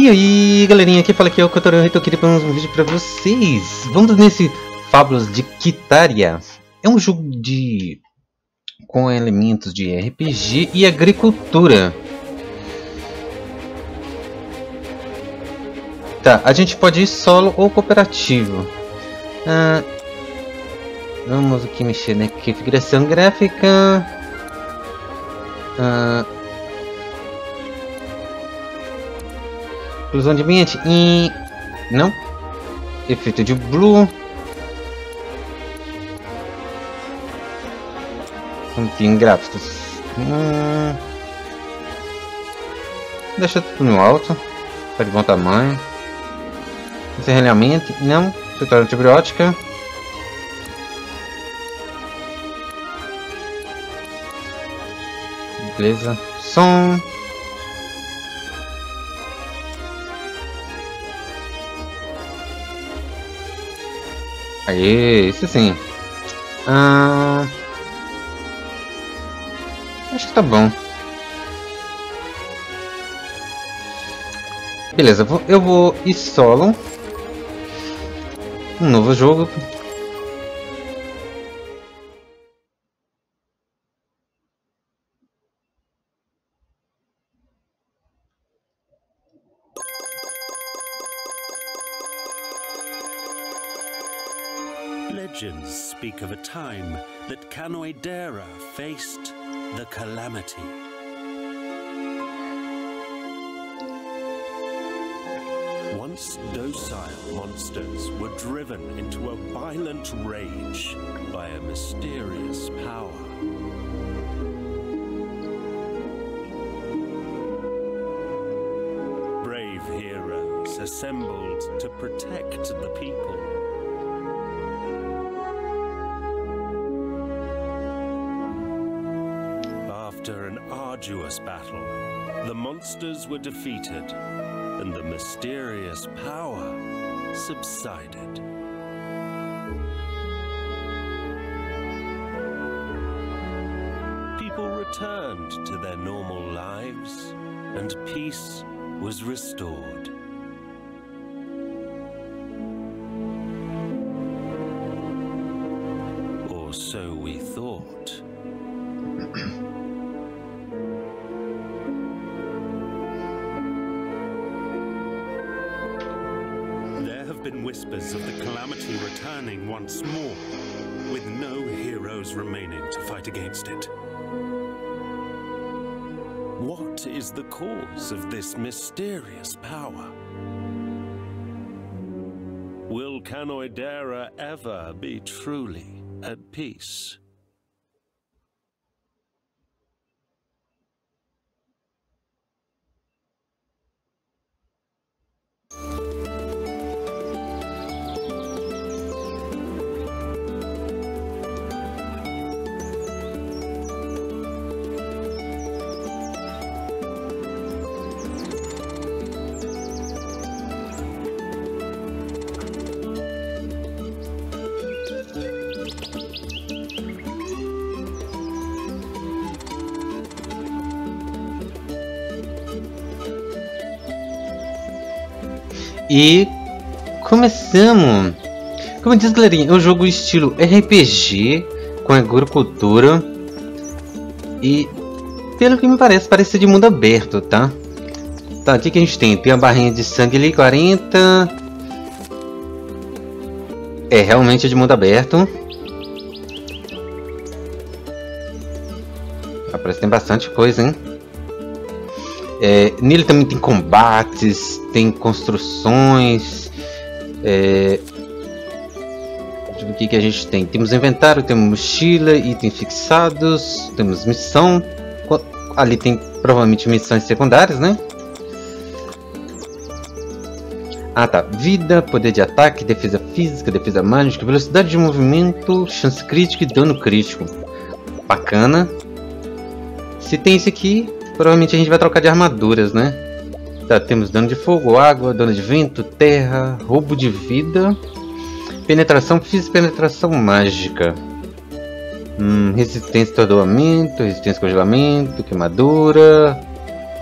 E aí, galerinha, aqui fala que é o tô aqui para um vídeo para vocês. Vamos nesse Fábulas de Kitaria. É um jogo de com elementos de RPG e agricultura. Tá, a gente pode ir solo ou cooperativo. Ah, vamos aqui mexer na configuração gráfica. Ah, Inclusão de ambiente e... Não. Efeito de blue. Enfim, gráficos. Hum... Deixa tudo no alto. Para de bom tamanho. Encerralhamento. Não. Tutorial antibiótica. Beleza. Som. Aê, isso sim. Ah, acho que tá bom. Beleza, eu vou ir solo. Um novo jogo. Speak of a time that Canoidera faced the calamity. Once docile monsters were driven into a violent rage by a mysterious power. Brave heroes assembled to protect the people. Arduous battle, the monsters were defeated and the mysterious power subsided. People returned to their normal lives and peace was restored. Whispers of the calamity returning once more, with no heroes remaining to fight against it. What is the cause of this mysterious power? Will Canoidera ever be truly at peace? E começamos. Como diz galerinha, é um jogo estilo RPG com agricultura e pelo que me parece, parece ser de mundo aberto, tá? Tá, o que, que a gente tem? Tem a barrinha de sangue ali, 40. É, realmente é de mundo aberto. Ah, parece que tem bastante coisa, hein? É, nele também tem combates, tem construções. É, o que, que a gente tem? Temos inventário, temos mochila, itens fixados, temos missão. Ali tem provavelmente missões secundárias, né? Ah tá, vida, poder de ataque, defesa física, defesa mágica, velocidade de movimento, chance crítica e dano crítico. Bacana. Se tem esse aqui, Provavelmente a gente vai trocar de armaduras, né? Tá, temos dano de fogo, água, dano de vento, terra, roubo de vida, penetração física penetração mágica. Hum, resistência a atordoamento, resistência a congelamento, queimadura,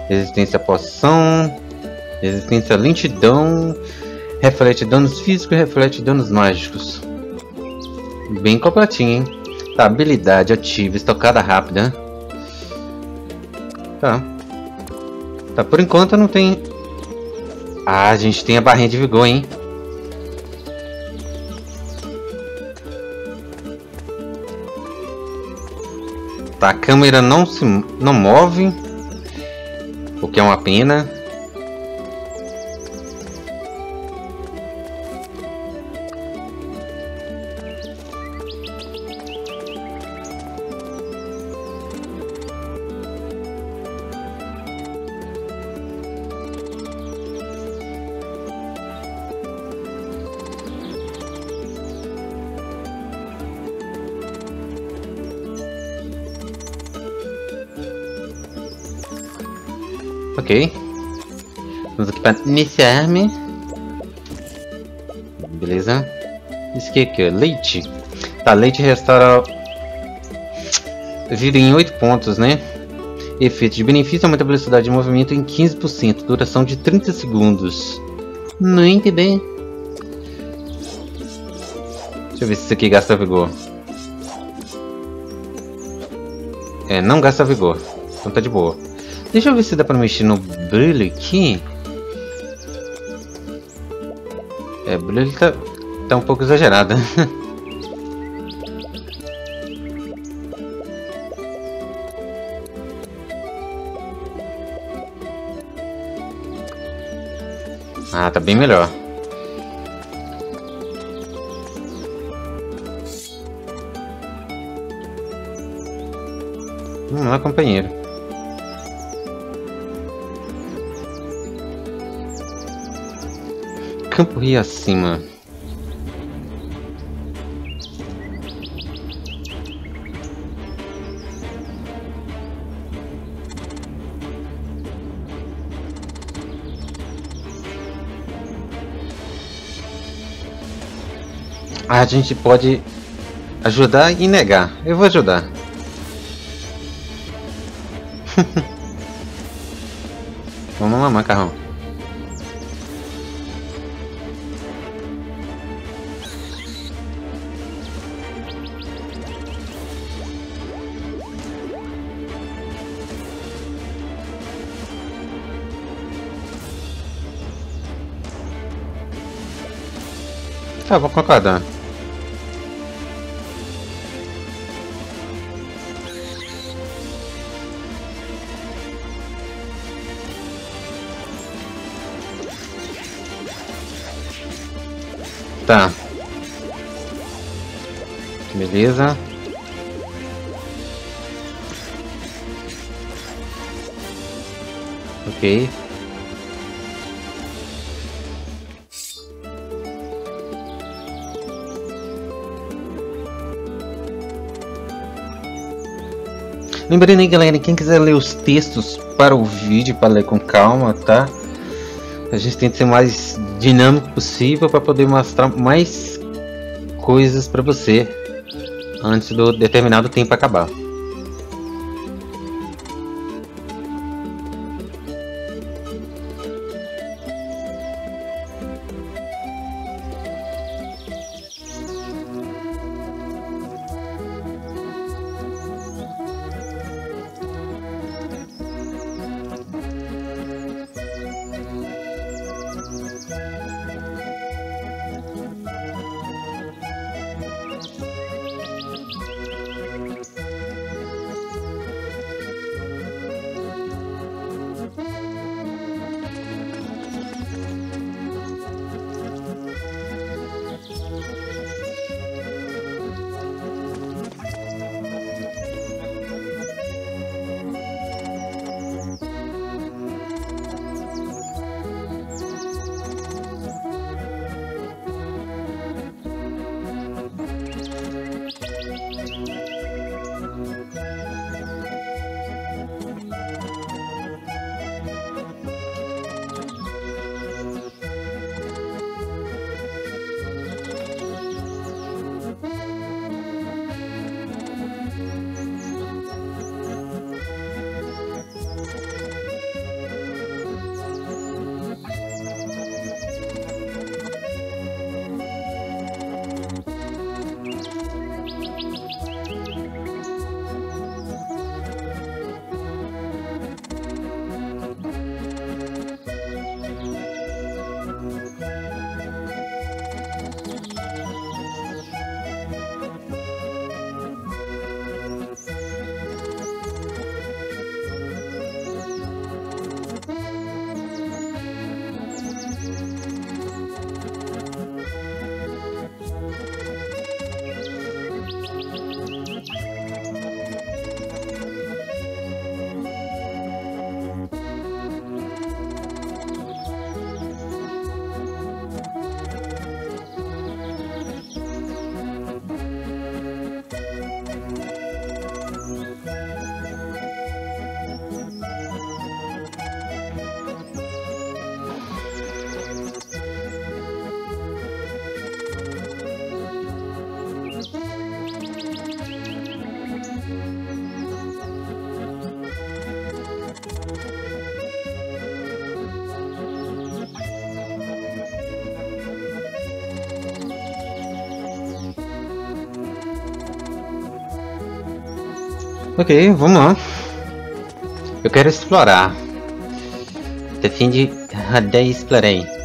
resistência a poção. Resistência à lentidão, reflete danos físicos e reflete danos mágicos. Bem completinho, hein? Tá, habilidade ativa, estocada rápida. Tá. Tá, por enquanto não tem... Ah, a gente tem a barrinha de vigor, hein? Tá, a câmera não se não move, o que é uma pena. Ok. Vamos aqui para iniciar-me. Beleza. Isso aqui, aqui, ó. Leite. Tá, leite restaura... Vida em 8 pontos, né? Efeito de benefício aumenta a velocidade de movimento em 15%. Duração de 30 segundos. Muito bem. Deixa eu ver se isso aqui gasta vigor. É, não gasta vigor. Então tá de boa. Deixa eu ver se dá pra mexer no brilho aqui. É, o brilho tá, tá um pouco exagerado. ah, tá bem melhor. Vamos lá, companheiro. Campo Rio acima. A gente pode ajudar e negar. Eu vou ajudar. Vamos lá, macarrão. Tá, vou concordar. Tá. Beleza. Ok. Lembrando aí, galera, quem quiser ler os textos para o vídeo, para ler com calma, tá? A gente tem que ser mais dinâmico possível para poder mostrar mais coisas para você antes do determinado tempo acabar. Ok, vamos lá. Eu quero explorar. Defende até explorei.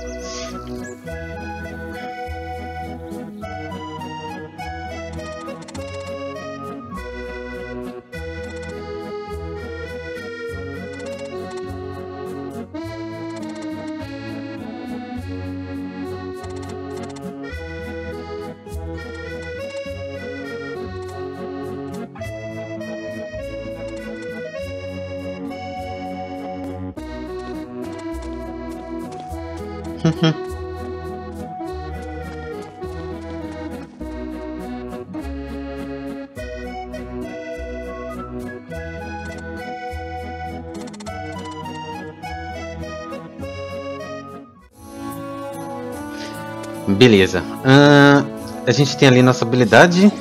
Beleza. Uh, a gente tem ali nossa habilidade.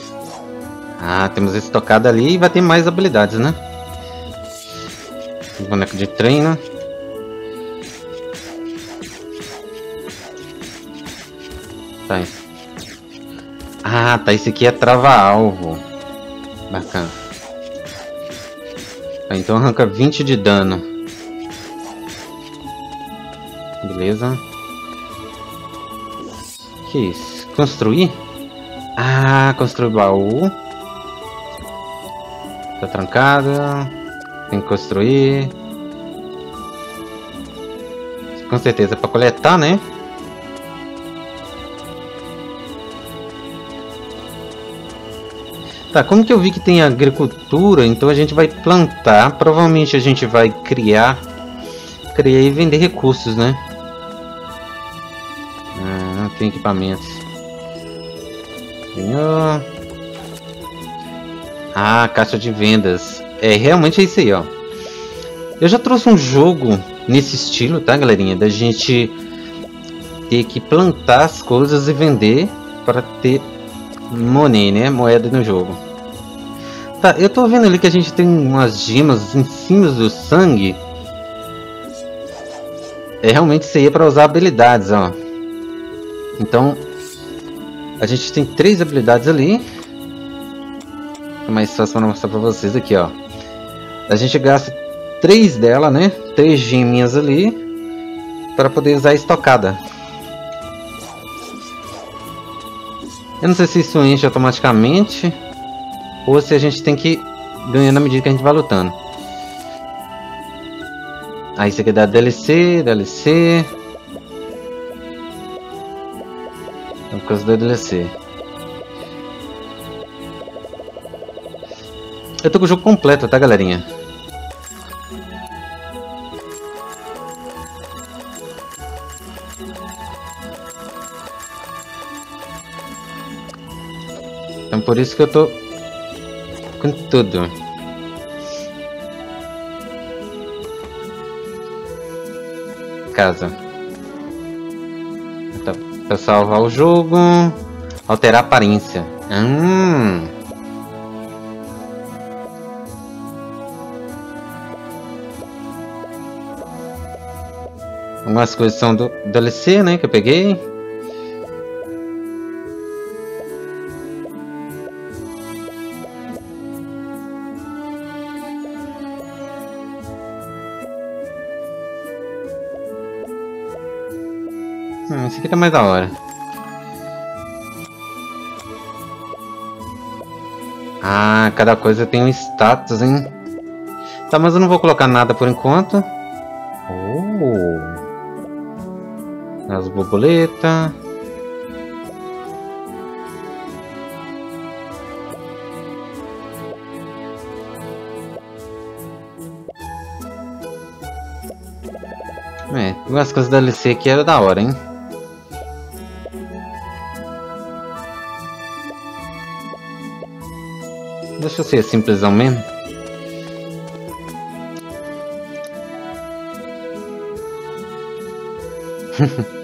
Ah, temos esse tocado ali e vai ter mais habilidades, né? Boneco de treino. Tá. Ah, tá. Esse aqui é trava-alvo. Bacana. Tá, então arranca 20 de dano. Beleza. Que isso? Construir? Ah, construir baú. Tá trancado. Tem que construir. Com certeza para coletar, né? Tá, como que eu vi que tem agricultura, então a gente vai plantar, provavelmente a gente vai criar, criar e vender recursos, né? Tem equipamentos. Senhor. Ah, caixa de vendas. É, realmente é isso aí, ó. Eu já trouxe um jogo nesse estilo, tá, galerinha? Da gente ter que plantar as coisas e vender para ter money, né? Moeda no jogo. Tá, eu tô vendo ali que a gente tem umas gemas em cima do sangue. É realmente isso aí é para usar habilidades, ó. Então, a gente tem três habilidades ali. É mais fácil para mostrar para vocês aqui, ó. A gente gasta três dela, né? Três geminhas ali para poder usar a estocada. Eu não sei se isso enche automaticamente ou se a gente tem que ganhar na medida que a gente vai lutando. Aí isso aqui dá DLC, DLC. Causa da DLC. Eu tô com o jogo completo, tá galerinha? Então por isso que eu tô com tudo. Casa. Pra salvar o jogo, alterar a aparência. Hum. Algumas coisas são do DLC, né, que eu peguei. Aqui tá mais da hora. Ah, cada coisa tem um status, hein? Tá, mas eu não vou colocar nada por enquanto. Oh! As borboletas. É, as coisas da LC aqui era da hora, hein? Deixa eu ser simplesão mesmo.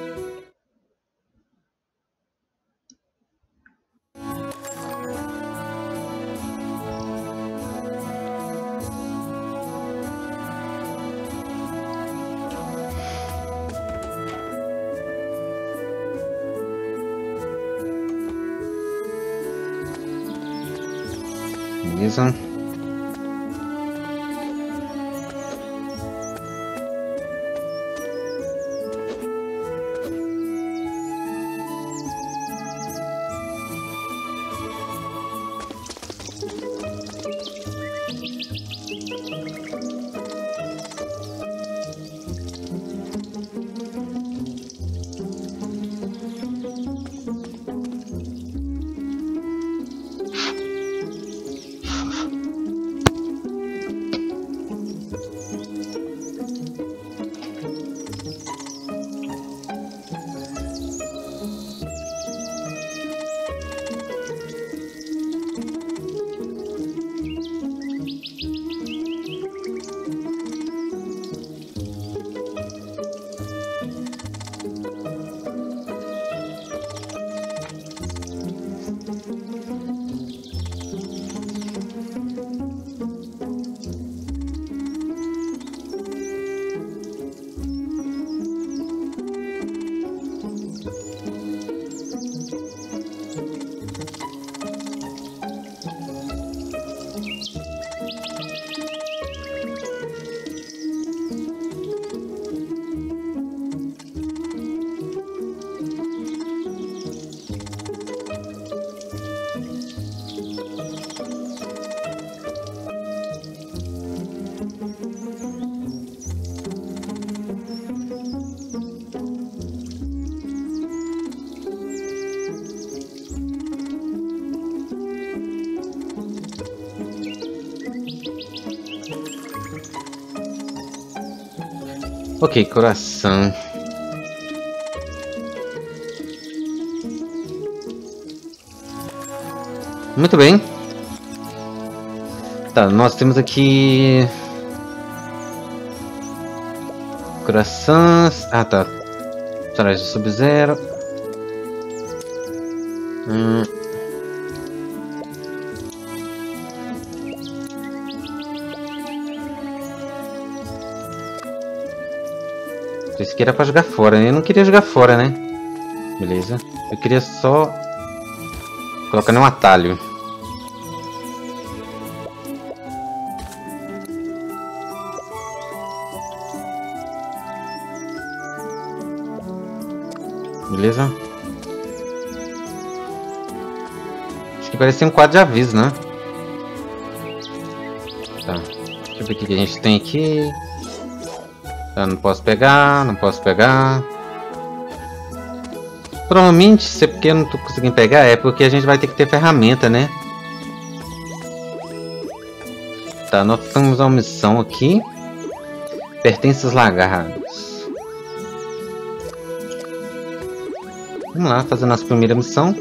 Ok, coração. Muito bem. Tá, nós temos aqui... Corações... Ah, tá. Traje Sub-Zero. Hum. Aqui era pra jogar fora, né? Eu não queria jogar fora, né? Beleza. Eu queria só... Colocar um atalho. Beleza? Acho que parece um quadro de aviso, né? Tá. Deixa eu ver o que a gente tem aqui. Tá, não posso pegar, não posso pegar. Provavelmente, se é porque eu não tô conseguindo pegar, é porque a gente vai ter que ter ferramenta, né? Tá, nós temos uma missão aqui. Pertences lagartos. Vamos lá, fazer nossa primeira missão.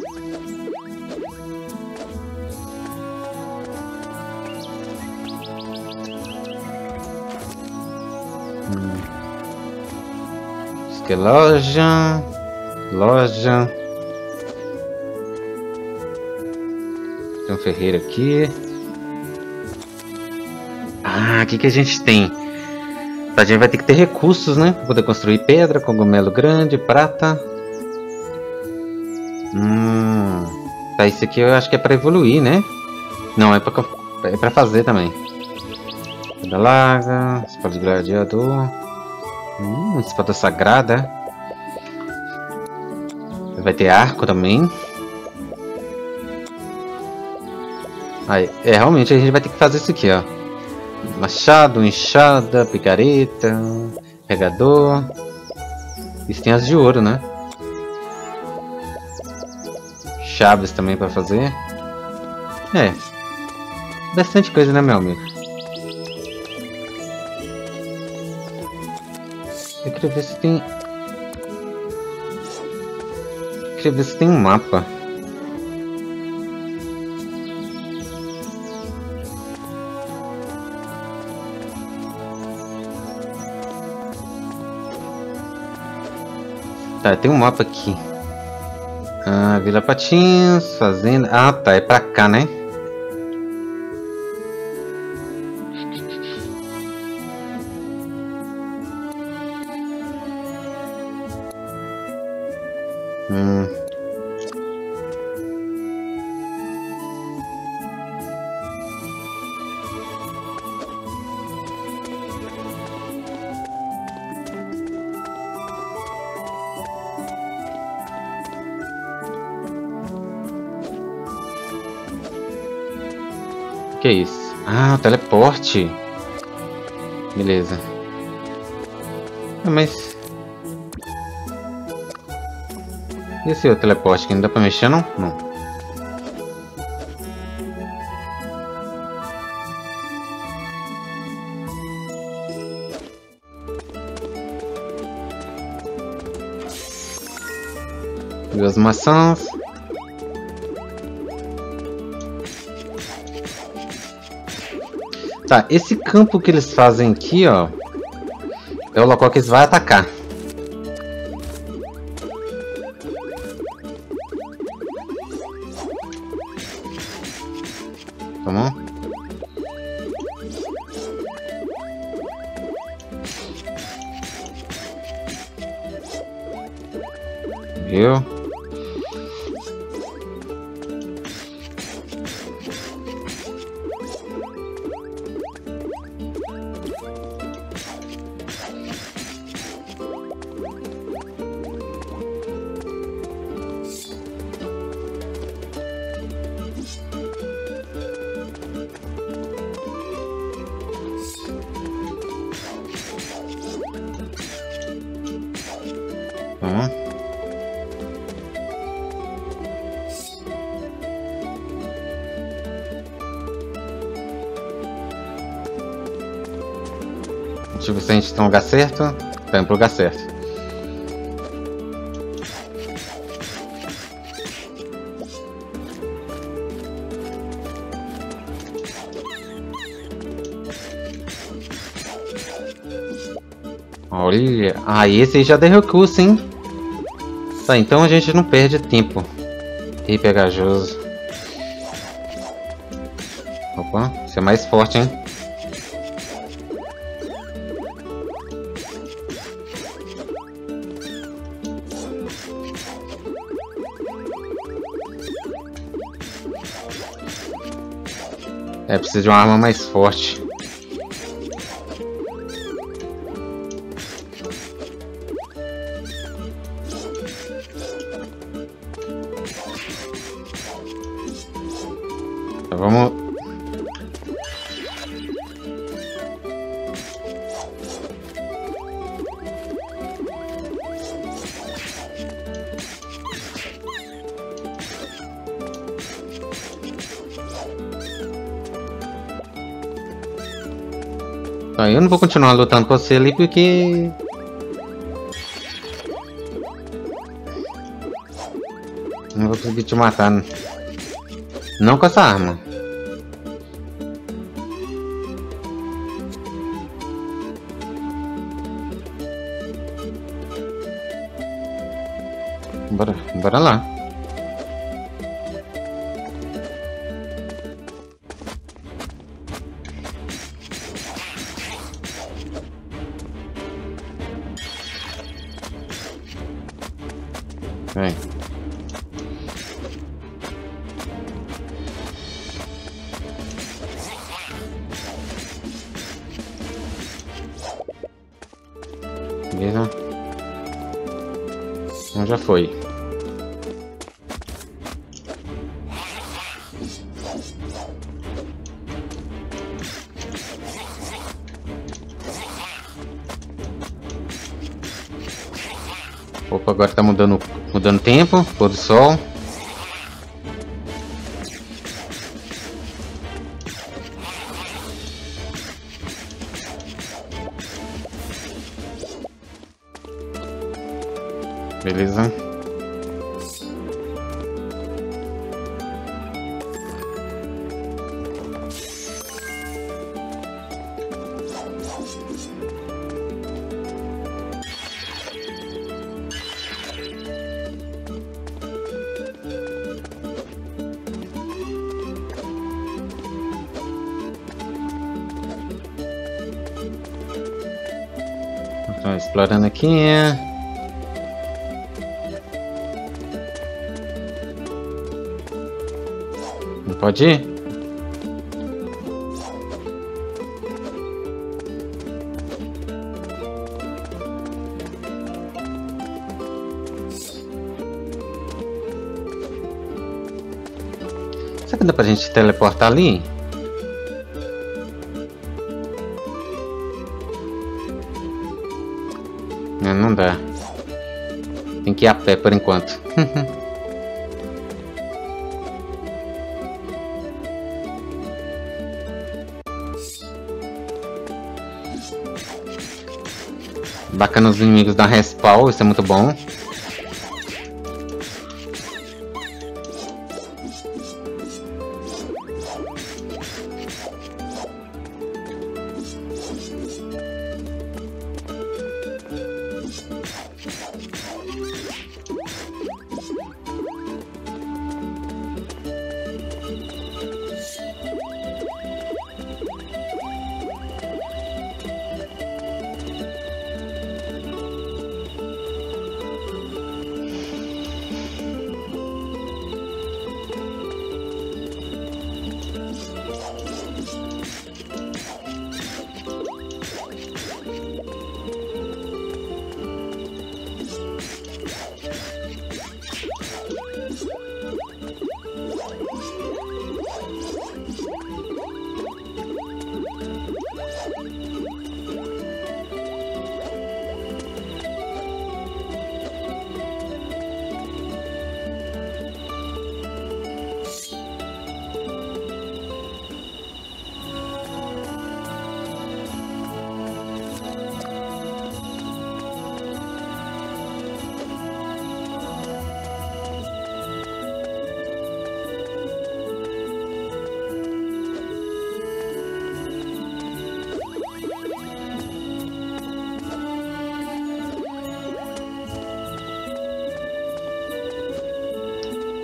Aqui loja. Loja. Tem um ferreiro aqui. Ah, o que, que a gente tem? A gente vai ter que ter recursos, né? Pra poder construir pedra, cogumelo grande, prata. Hum. Tá, isso aqui eu acho que é pra evoluir, né? Não, é pra, é pra fazer também. Espada larga, espada de gladiador. Hum, espada sagrada. Vai ter arco também. Aí, é, realmente a gente vai ter que fazer isso aqui, ó. Machado, enxada, picareta, pegador. Isso tem as de ouro, né? chaves também para fazer. É. Bastante coisa, né, meu amigo? Queria ver se tem... Queria ver se tem um mapa. Tá, tem um mapa aqui. Ah, Vila Patins, fazenda. Ah, tá, é pra cá, né? Que é isso? Ah, teleporte. Beleza. Ah, mas... E esse o teleporte que não dá pra mexer não? Não. Duas maçãs. Tá, esse campo que eles fazem aqui, ó, é o local que eles vão atacar. Ver se a gente está no lugar certo. Tá indo pro lugar certo. Olha, ah, esse aí já deu recurso, hein? Tá, então a gente não perde tempo. Rei pegajoso. Opa, você é mais forte, hein? É, precisa de uma arma mais forte. Eu não vou continuar lutando com você ali porque... Não vou conseguir te matar. Né? Não com essa arma. Bora, bora lá. Vem. Beleza. Então já foi. Opa, agora tá mudando, mudando tempo, pôr do sol. Então, explorando aqui. Não pode ir? Será que dá pra gente teleportar ali? Ir a pé por enquanto. Bacana os inimigos da respawn, isso é muito bom.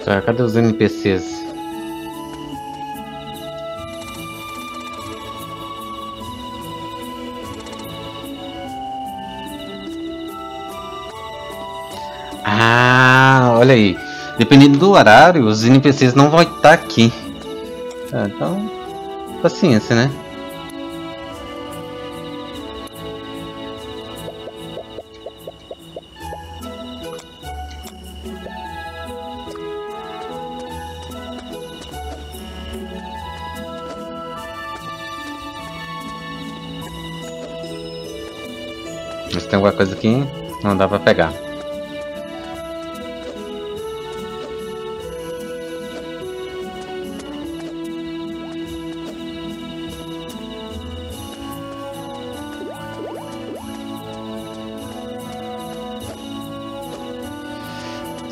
Tá, cadê os NPCs? Ah, olha aí. Dependendo do horário, os NPCs não vão estar aqui. Ah, então, paciência, né? Alguma coisa aqui? Não dá pra pegar.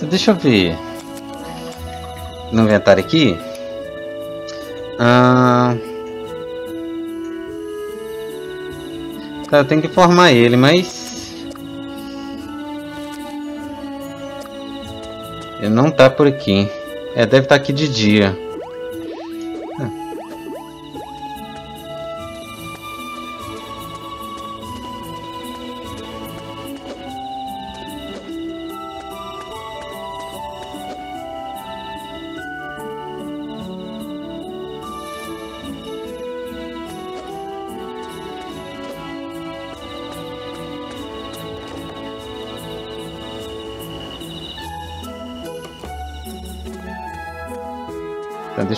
Deixa eu ver. No inventário aqui. Ah... Tá, eu tenho que formar ele, mas... Ele não tá por aqui. É, deve estar tá aqui de dia.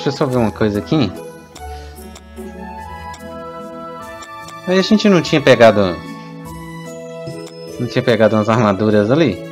Deixa eu só ver uma coisa aqui. Aí a gente não tinha pegado... Não tinha pegado umas armaduras ali?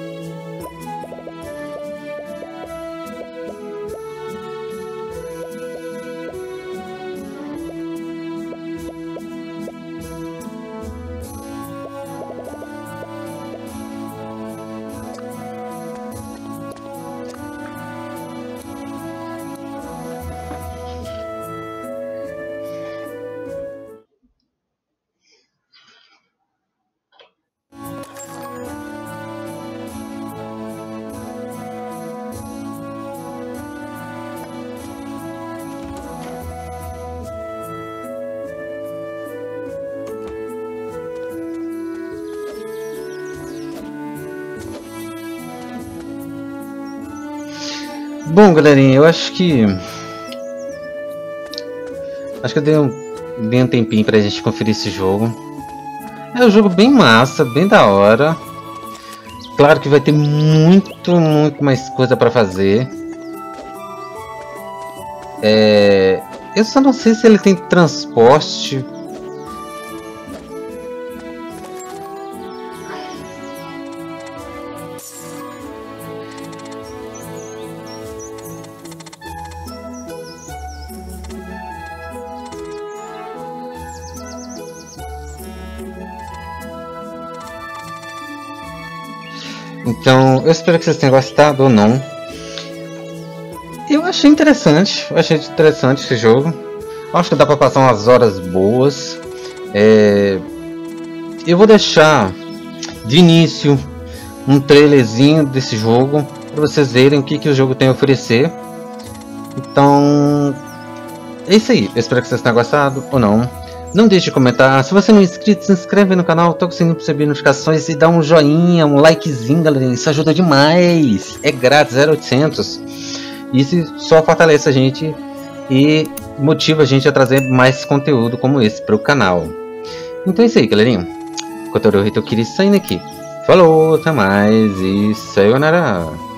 Bom, galerinha, eu acho que... Acho que eu dei um, dei um tempinho pra gente conferir esse jogo. É um jogo bem massa, bem da hora. Claro que vai ter muito, muito mais coisa pra fazer. É... Eu só não sei se ele tem transporte Então, eu espero que vocês tenham gostado ou não. Eu achei interessante, eu achei interessante esse jogo. Acho que dá para passar umas horas boas. É... Eu vou deixar de início um trailerzinho desse jogo para vocês verem o que, que o jogo tem a oferecer. Então, é isso aí. Eu espero que vocês tenham gostado ou não. Não deixe de comentar. Se você não é inscrito, se inscreve no canal, toca o sininho para receber notificações e dá um joinha, um likezinho, galera. Isso ajuda demais. É grátis, 0800. Isso só fortalece a gente e motiva a gente a trazer mais conteúdo como esse para o canal. Então é isso aí, galerinha. Kotoru Hito Kiri saindo aqui. Falou, até mais e sayonara.